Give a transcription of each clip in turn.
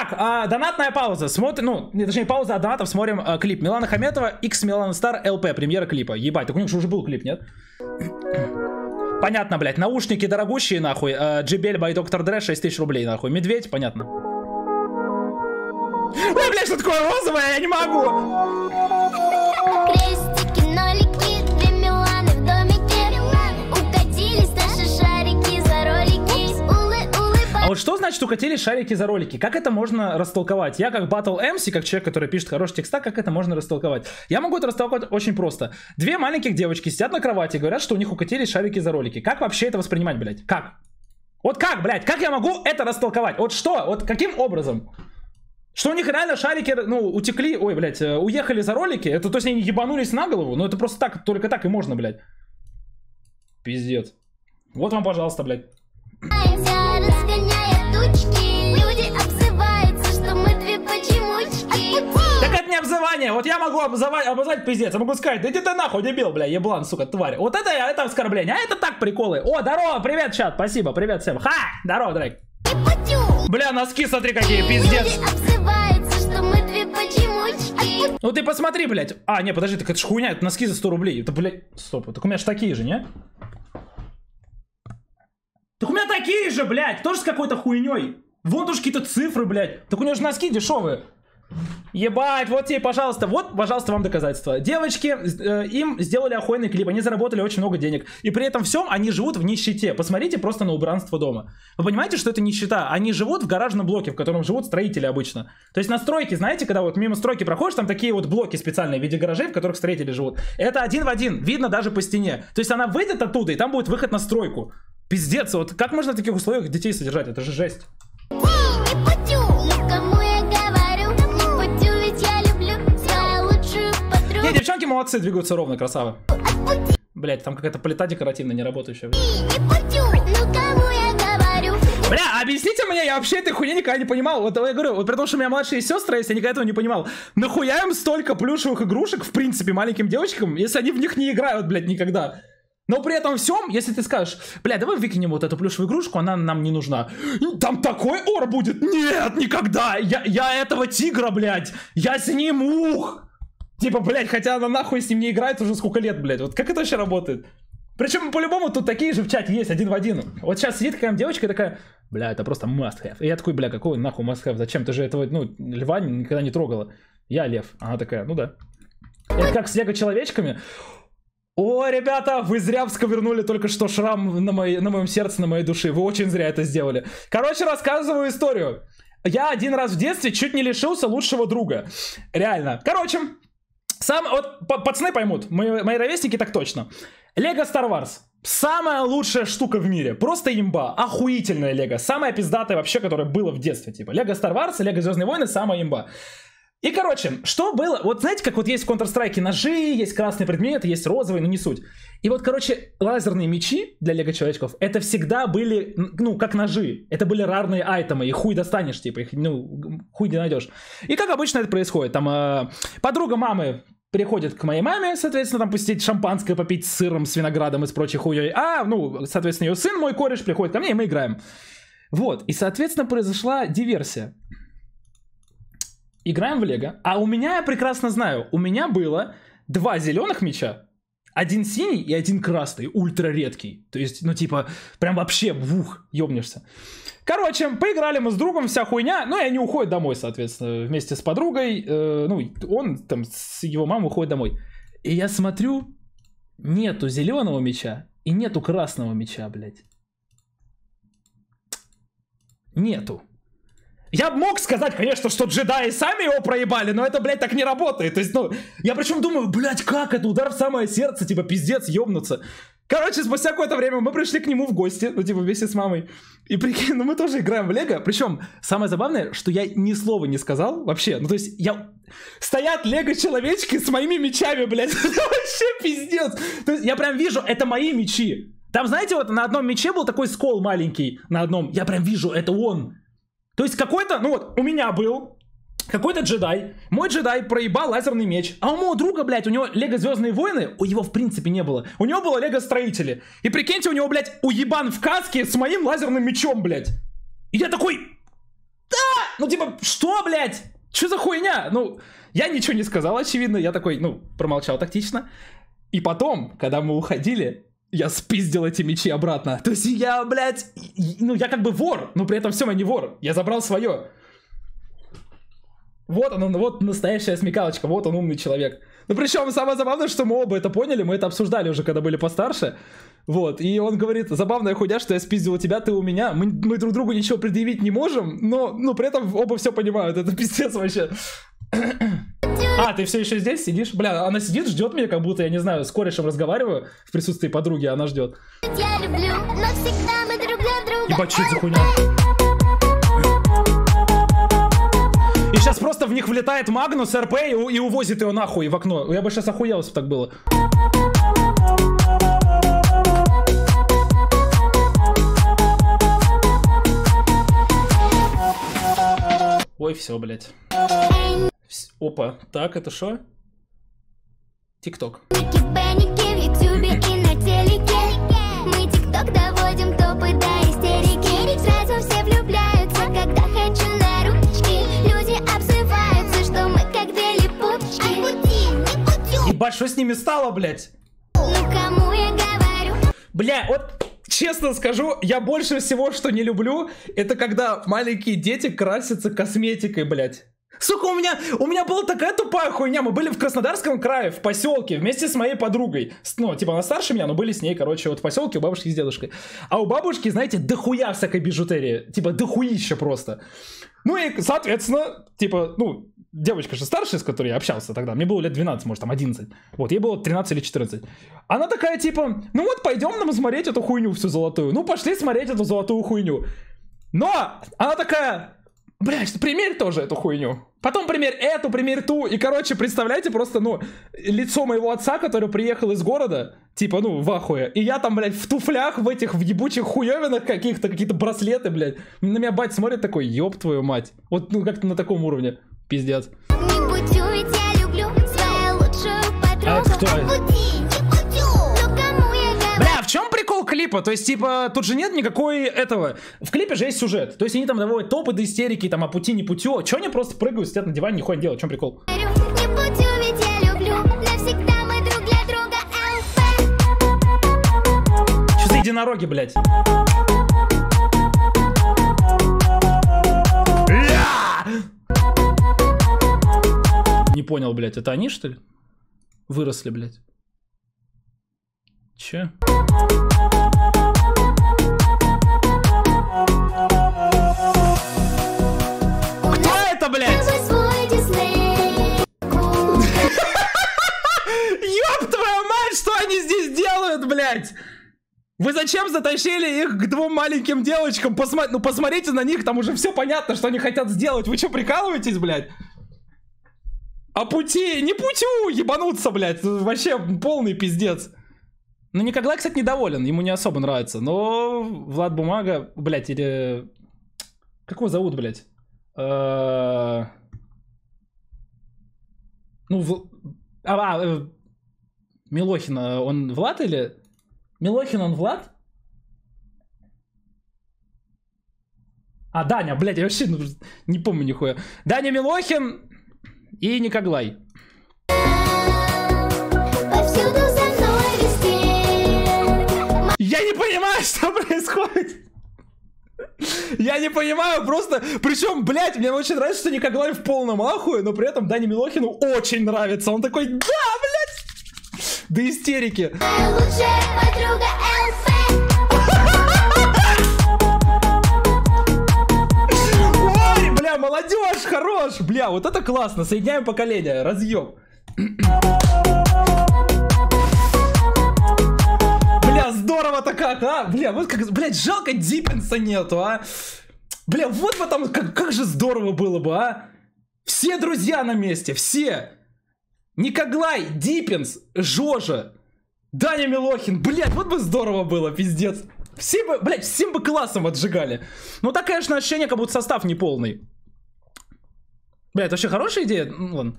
Так, а, донатная пауза. Смотрим, ну, не, точнее, пауза от донатов. Смотрим а, клип. Милана Хаметова, X Милана Стар, ЛП, премьера клипа. Ебать, так у них же уже был клип, нет? Понятно, блядь. Наушники дорогущие, нахуй. А, JBL by Dr. Dre 6 тысяч рублей, нахуй. Медведь, понятно. Ой, блядь, что такое розовое? Я не могу. Укатили шарики за ролики? Как это можно растолковать? Я как Battle MC, как человек, который пишет хорошие текста, как это можно растолковать? Я могу это растолковать очень просто. Две маленьких девочки сидят на кровати и говорят, что у них укатили шарики за ролики. Как вообще это воспринимать, блядь? Как? Вот как, блядь? Как я могу это растолковать? Вот что? Вот каким образом? Что у них реально шарики, ну, утекли, ой, блядь, э, уехали за ролики? Это то есть они ебанулись на голову? Ну это просто так, только так и можно, блядь. Пиздец. Вот вам, пожалуйста, блядь. Обзывание. Вот я могу обзывать, обозвать пиздец. Я могу сказать, да иди ты нахуй, дебил, бля, еблан, сука, тварь. Вот это, это оскорбление, а это так приколы. О, здорово, привет, чат, спасибо, привет всем. Ха, здорово, Дрейк. Бля, носки смотри какие, пиздец. Ну ты посмотри, блядь. А, не, подожди, так это ж хуйня, это носки за 100 рублей. Это, блядь, стоп, так у меня ж такие же, не? Так у меня такие же, блядь, тоже с какой-то хуйней. Вон тоже какие-то цифры, блядь. Так у него же носки дешевые. Ебать, вот тебе, пожалуйста, вот, пожалуйста, вам доказательства. Девочки, э, им сделали охуенный клип, они заработали очень много денег. И при этом всем они живут в нищете. Посмотрите просто на убранство дома. Вы понимаете, что это нищета? Они живут в гаражном блоке, в котором живут строители обычно. То есть на стройке, знаете, когда вот мимо стройки проходишь, там такие вот блоки специальные в виде гаражей, в которых строители живут. Это один в один, видно даже по стене. То есть она выйдет оттуда, и там будет выход на стройку. Пиздец, вот как можно в таких условиях детей содержать? Это же жесть. Молодцы, двигаются ровно. Отпусти, Блять, там какая-то плита декоративная, не работающая. Бля, объясните мне, я вообще этой хуйни никогда не понимал. Вот я говорю, вот при том, что у меня младшие сестры есть, я никогда этого не понимал. Нахуя им столько плюшевых игрушек, в принципе, маленьким девочкам, если они в них не играют, блядь, никогда? Но при этом всем, если ты скажешь, бля, давай выкинем вот эту плюшевую игрушку, она нам не нужна. Ну, Там такой ор будет. Нет, никогда. Я, я этого тигра, блядь, я с ним ух. Типа, блядь, хотя она нахуй с ним не играет уже сколько лет, блядь. Вот как это вообще работает? Причем, по-любому, тут такие же в чате есть, один в один. Вот сейчас сидит какая-нибудь девочка и такая, бля, это просто must have. И я такой, бля, какой нахуй must have? Зачем? Ты же этого, ну, льва никогда не трогала. Я лев. Она такая, ну да. Это как с лего-человечками. О, ребята, вы зря всковернули только что шрам на, моей, на моем сердце, на моей душе. Вы очень зря это сделали. Короче, рассказываю историю. Я один раз в детстве чуть не лишился лучшего друга. Реально. Короче, сам, вот пацаны поймут, мои, мои ровесники так точно. Лего Star Wars. Самая лучшая штука в мире. Просто имба. Охуительная Лего. Самая пиздатая вообще, которая была в детстве. Типа Лего Star Wars, Лего Звездные войны, самая имба. И, короче, что было? Вот знаете, как вот есть в Counter-Strike ножи, есть красные предметы, есть розовые, но не суть. И вот, короче, лазерные мечи для лего-человечков, это всегда были, ну, как ножи. Это были рарные айтемы, их хуй достанешь, типа, их, ну, хуй не найдешь. И как обычно это происходит? Там э, подруга мамы приходит к моей маме, соответственно, там посидеть шампанское, попить с сыром, с виноградом и с прочей хуей. А, ну, соответственно, ее сын, мой кореш, приходит ко мне, и мы играем. Вот, и, соответственно, произошла диверсия. Играем в Лего, а у меня, я прекрасно знаю, у меня было два зеленых мяча, один синий и один красный, ультра редкий. То есть, ну, типа, прям вообще, вух, ёбнешься. Короче, поиграли мы с другом, вся хуйня, ну, и они уходят домой, соответственно, вместе с подругой, э, ну, он там с его мамой уходит домой. И я смотрю, нету зеленого мяча и нету красного мяча, блядь. Нету. Я мог сказать, конечно, что джедаи сами его проебали, но это, блядь, так не работает. То есть, ну, я причем думаю, блядь, как это удар в самое сердце, типа, пиздец, ёбнуться. Короче, спустя какое-то время мы пришли к нему в гости, ну, типа, вместе с мамой. И прикинь, ну, мы тоже играем в Лего. Причем, самое забавное, что я ни слова не сказал вообще. Ну, то есть, я... Стоят Лего-человечки с моими мечами, блядь. Вообще пиздец. То есть, я прям вижу, это мои мечи. Там, знаете, вот на одном мече был такой скол маленький, на одном. Я прям вижу, это он. То есть какой-то, ну вот, у меня был какой-то джедай, мой джедай проебал лазерный меч, а у моего друга, блядь, у него Лего Звездные войны, у него в принципе не было. У него было Лего Строители. И прикиньте, у него, блядь, уебан в каске с моим лазерным мечом, блядь. И я такой, да, Ну, типа, что, блядь? Что за хуйня? Ну, я ничего не сказал, очевидно. Я такой, ну, промолчал тактично. И потом, когда мы уходили, я спиздил эти мечи обратно. То есть я, блядь, ну, я как бы вор, но при этом всем я не вор. Я забрал свое. Вот он, вот настоящая смекалочка, вот он умный человек. Ну, причем самое забавное, что мы оба это поняли, мы это обсуждали уже, когда были постарше. Вот, и он говорит, забавная хуйня, что я спиздил у тебя, ты у меня. Мы, мы друг другу ничего предъявить не можем, но, ну, при этом оба все понимают. Это пиздец вообще. А, ты все еще здесь сидишь? Бля, она сидит, ждет меня, как будто, я не знаю, с корешем разговариваю в присутствии подруги, она ждет. Я люблю, но всегда мы друг для друга Ебать, что за хуйня? И сейчас просто в них влетает Магнус, РП и, и увозит ее нахуй в окно. Я бы сейчас охуел, если бы так было. Ой, все, блядь. Опа, так, это что? Тикток. Ники Бенники в ютюбе и на телеке Мы тикток доводим топы до истерики Сразу все влюбляются, когда хочу на ручки Люди обзываются, что мы как две липучки Ебать, что с ними стало, блядь? Ну кому я говорю? Бля, вот честно скажу, я больше всего, что не люблю, это когда маленькие дети красятся косметикой, блядь. Сука, у меня, у меня была такая тупая хуйня. Мы были в Краснодарском крае, в поселке, вместе с моей подругой. Ну, типа, она старше меня, но были с ней, короче, вот в поселке у бабушки с дедушкой. А у бабушки, знаете, дохуя всякой бижутерии. Типа, дохуища просто. Ну и, соответственно, типа, ну, девочка же старшая, с которой я общался тогда, мне было лет 12, может, там 11. Вот, ей было 13 или 14. Она такая, типа, ну вот, пойдем нам смотреть эту хуйню всю золотую. Ну, пошли смотреть эту золотую хуйню. Но она такая, блядь, примерь тоже эту хуйню. Потом примерь эту, примерь ту. И, короче, представляете просто, ну, лицо моего отца, который приехал из города, типа, ну, в ахуе. И я там, блядь, в туфлях, в этих, в ебучих хуевинах каких-то, какие-то браслеты, блядь. На меня бать смотрит такой, ёб твою мать. Вот, ну, как-то на таком уровне. Пиздец. Не будю, ведь я люблю свою лучшую подругу А кто чем прикол клипа? То есть, типа, тут же нет никакой этого. В клипе же есть сюжет. То есть, они там доводят топы до истерики, там, а пути не путё. Чё они просто прыгают, сидят на диване, нихуя не делают? В чем прикол? Не будю, ведь я люблю Навсегда мы друг для друга ЛП Что за единороги, блядь? Ля! Не понял, блядь, это они, что ли? Выросли, блядь. Че? Кто это, блядь? Ёб твою мать, что они здесь делают, блядь? Вы зачем затащили их к двум маленьким девочкам? Посма- Ну, посмотрите на них, там уже все понятно, что они хотят сделать. Вы что, прикалываетесь, блядь? А пути, не путю, ебануться, блядь. Вообще полный пиздец. Ну, Никоглай, кстати, недоволен, ему не особо нравится. Но Влад Бумага, блядь, или... Как его зовут, блядь? Э, Ну, Вл- а, а, э, Милохина, он Влад или... Милохин, он Влад? А, Даня, блядь, я вообще ну, не помню нихуя. Даня Милохин и Никоглай. Я не понимаю, что происходит. Я не понимаю, просто... Причем, блядь, мне очень нравится, что Никоглай в полном ахуе, но при этом Дане Милохину очень нравится. Он такой, да, блядь! До истерики. Ой, бля, молодежь, хорош! Бля, вот это классно, соединяем поколения, разъем. Здорово-то как, а? Бля, вот как, блядь, жалко Диппенса нету, а? Бля, вот там, как, как же здорово было бы, а? Все друзья на месте, все. Никоглай, Диппенс, Жожа, Даня Милохин. Блядь, вот бы здорово было, пиздец. Все бы, блядь, всем бы классом отжигали. Ну так, конечно, ощущение, как будто состав не полный. Бля, это вообще хорошая идея? Ну, ладно.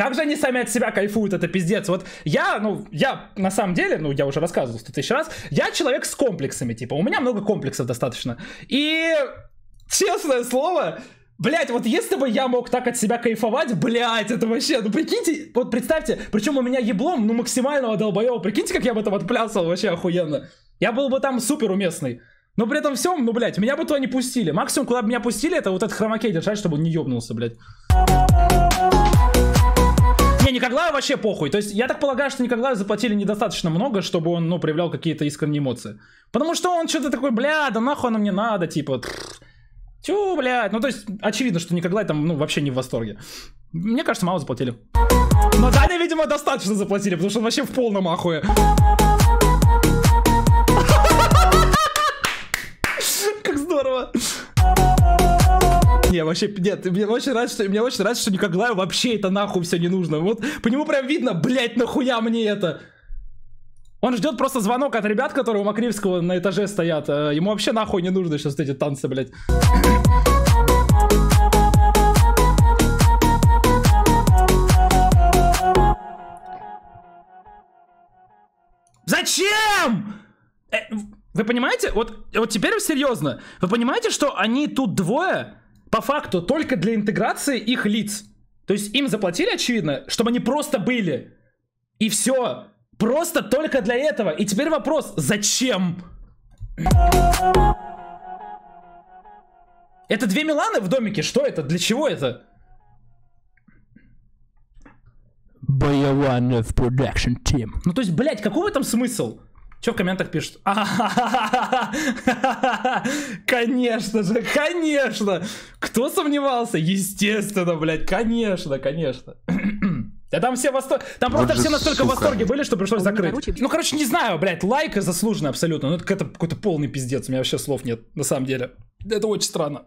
Как же они сами от себя кайфуют, это пиздец. Вот я, ну, я на самом деле, ну, я уже рассказывал сто тысяч раз, я человек с комплексами, типа, у меня много комплексов достаточно. И, честное слово, Блять, вот если бы я мог так от себя кайфовать, блять, это вообще, ну прикиньте, вот представьте, причем у меня еблом, ну максимального долбоева, прикиньте, как я бы там отплясал, вообще охуенно. Я был бы там супер уместный. Но при этом всем, ну, блядь, меня бы туда не пустили. Максимум, куда бы меня пустили, это вот этот хромакей держать, чтобы он не ёбнулся, блядь. Никоглаю вообще похуй. То есть, я так полагаю, что Никоглаю заплатили недостаточно много, чтобы он, ну, проявлял какие-то искренние эмоции. Потому что он что-то такой, бля, да нахуй оно мне надо, типа... Тю, блядь. Ну, то есть, очевидно, что Никоглай там, ну, вообще не в восторге. Мне кажется, мало заплатили. Но Дане, видимо, достаточно заплатили, потому что он вообще в полном ахуе. Не, вообще, нет, мне очень нравится, что, мне очень нравится, что Никоглаю вообще это нахуй все не нужно. Вот по нему прям видно, блять, нахуя мне это? Он ждет просто звонок от ребят, которые у Макривского на этаже стоят. Э, Ему вообще нахуй не нужно сейчас эти танцы, блядь. Зачем? Э, Вы понимаете? Вот, вот теперь серьезно. Вы понимаете, что они тут двое, по факту, только для интеграции их лиц. То есть им заплатили, очевидно, чтобы они просто были. И все. Просто только для этого. И теперь вопрос, зачем? Это две Миланы в домике? Что это? Для чего это? Боеванов Production Team. Ну, то есть, блядь, какой в этом смысл? Че в комментах пишут? Конечно же, конечно! Кто сомневался? Естественно, блядь, конечно, конечно. Да там все восторг... Там просто все настолько в восторге были, что пришлось закрыть. Ну, короче, не знаю, блядь, лайк заслуженный абсолютно. Ну, это какой-то какой-то полный пиздец. У меня вообще слов нет, на самом деле. Это очень странно.